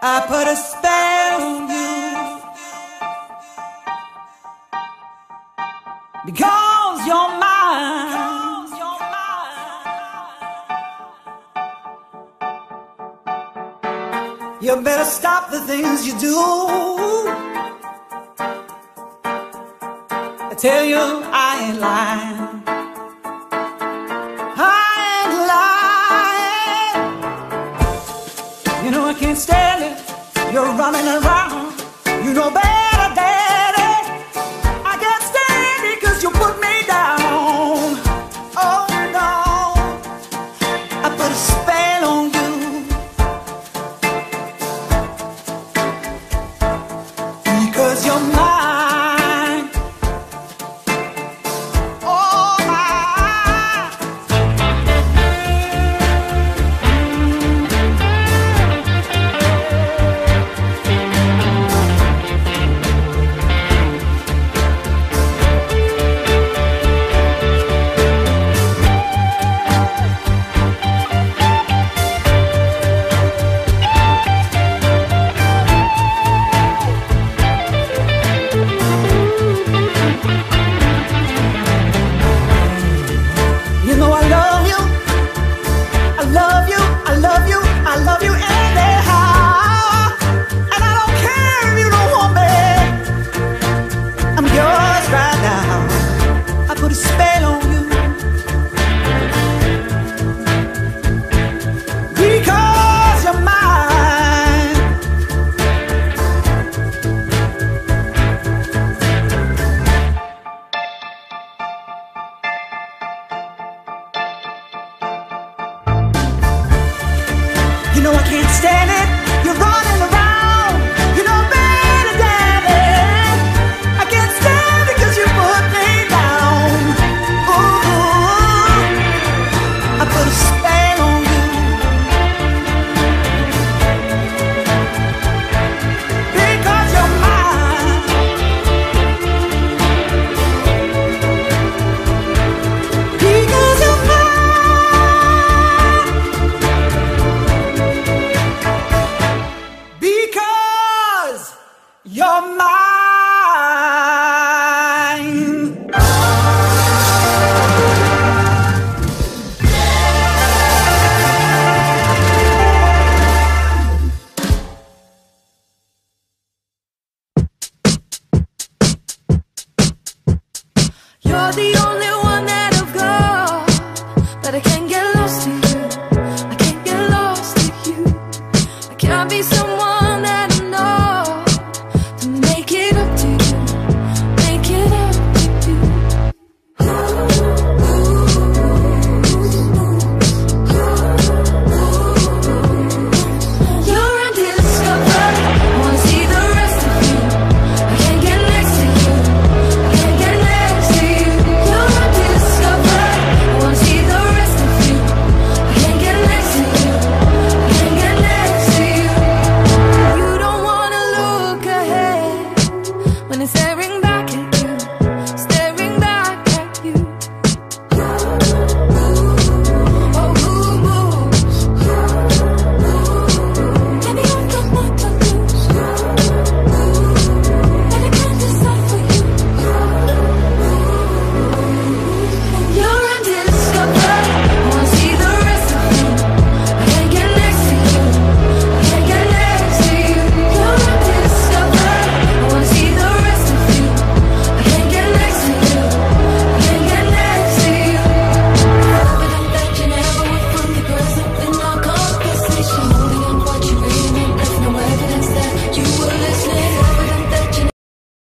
I put a spell on you because you're mine. You better stop the things you do. I tell you, I ain't lying. Lying. can't stand it. You're running around. You know better, daddy. I can't stand it 'cause you put me down. Oh no. I put a spell on you. Because you're mine. No, I can't stand it. You're mine. You're the only